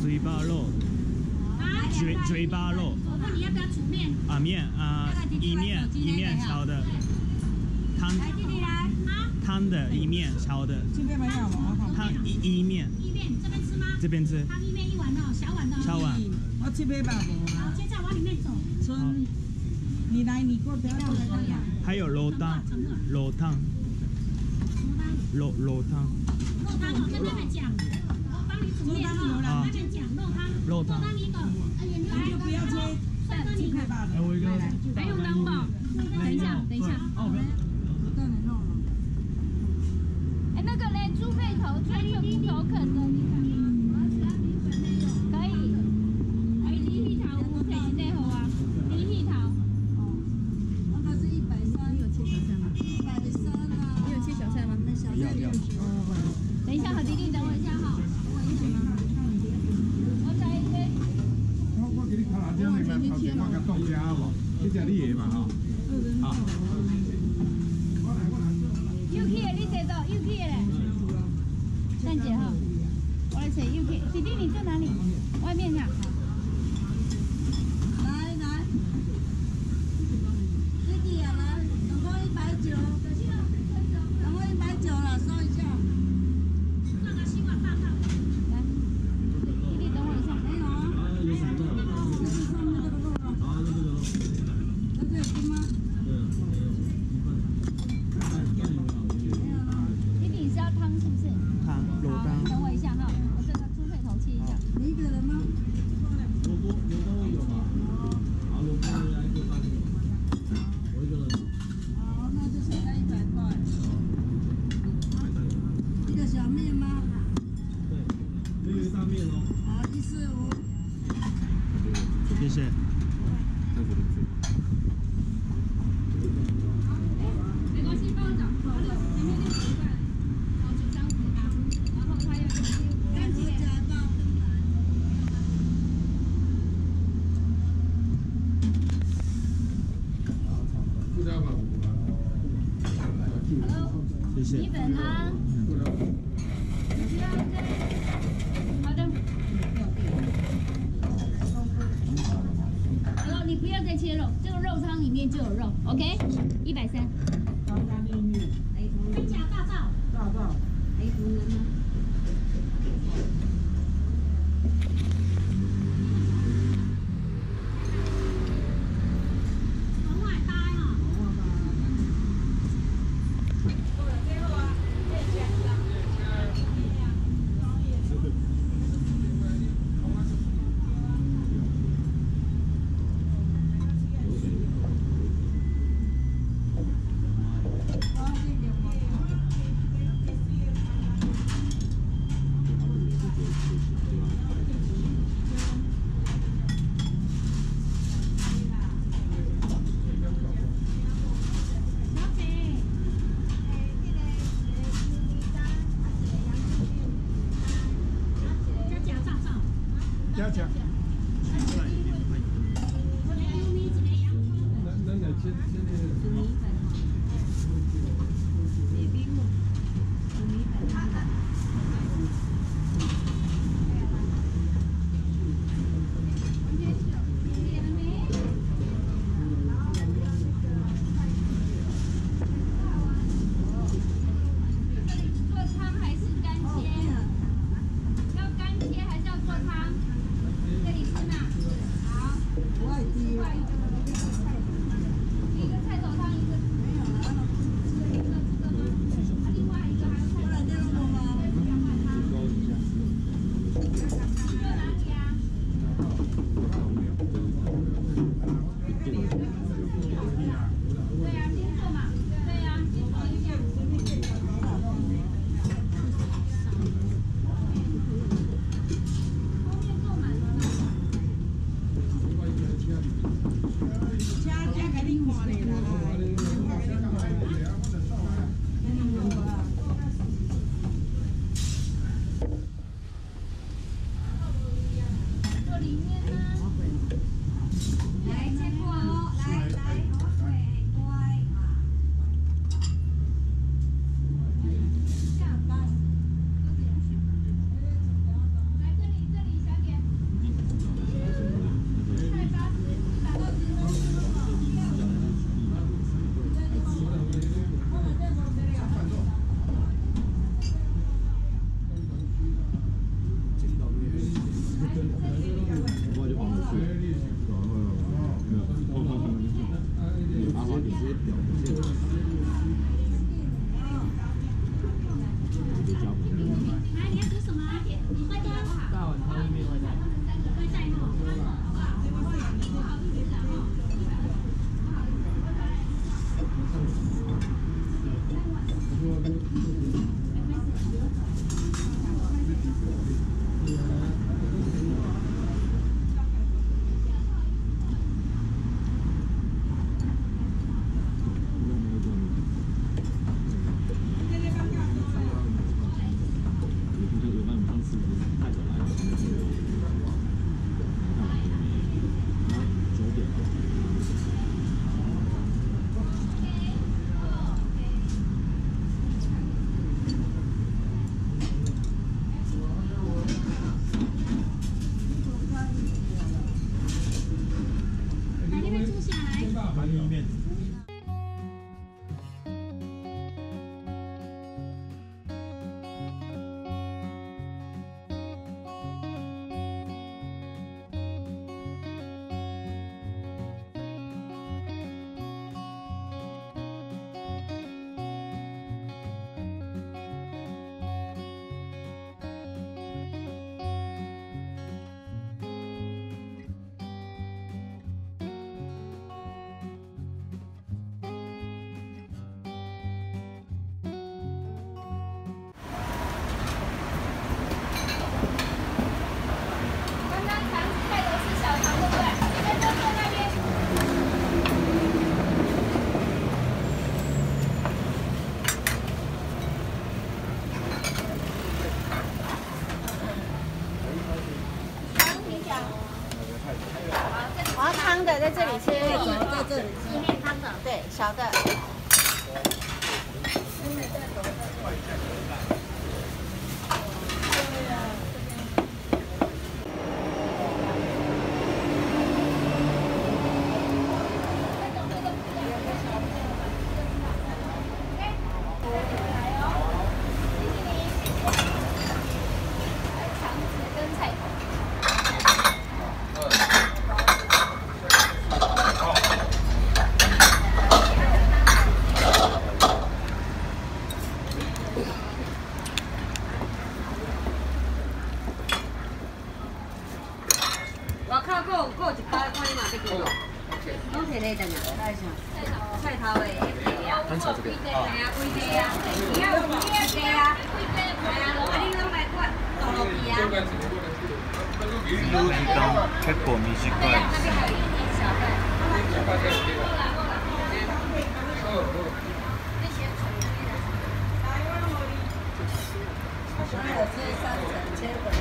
嘴巴肉嘴嘴巴肉。我问你要不要煮面？啊面啊一面一面烧的。汤。来，弟弟来。啊！汤的一面烧的。这边没有吗？汤一一面。意面这边吃吗？这边吃。汤意面一碗哦，小碗的哦。小碗。我这边吧无好，啊。接着往里面走。春，你来你过，不要过来过来。还有肉汤肉汤。肉肉汤。肉汤我，跟他们讲，我帮你煮面哦，跟他们讲肉汤。肉汤汤一个，哎呀，你就不要切算哥你这边吧的。我一个还用当吗？等一下，等一下。哦不要不断的弄了。哎，那个嘞，猪肺头，猪肺骨头啃的，你看。可以。哎，李蜜桃，我可以在后啊。李蜜桃。那个是一百三，有切小菜吗？一百三啊。你有切小菜吗？那小菜有。等一下，好弟弟，等我一下哈。我找一堆。我我给你看辣椒，你咪头前放个豆芽无？你食你的嘛吼？啊。又去的，你坐到又去的嘞。蛋姐哈，我来坐又去。弟弟你在哪里？外面呀。来来，弟弟啊来，总共一百九，总共一百九了，收一下。那个吸管放放。来，弟弟等我一下。没有啊？有什么肉？就是上面这个肉啊，啊，那个肉。这个有吃吗？弟弟你是要汤是不是？汤肉好，汤等我一下哈，我这个猪肺头切一下。你一个人吗？萝卜萝卜有吗？好，萝卜来一个八个。我一个人。好，那就现在一百块。一个小面吗？对，好，一四五。谢谢没关系，帮我找。好的，前面六十块，好九三五八，然后还有干子加大灯来。不知道吧？谢谢米粉汤，需要这好的。好了，你不要再切肉，这个肉汤里面就有肉，OK？来三。加表现出来。的，对，小的。肠子跟菜头。我靠，还有还有一包，看你嘛要几多？拢摕咧等下，来一下。菜头的一皮啊。翻炒这个系啊，规地啊，你要有几个地啊？系啊，啊你拢来管，倒落去啊。時間結構短い还有切三层，切粉。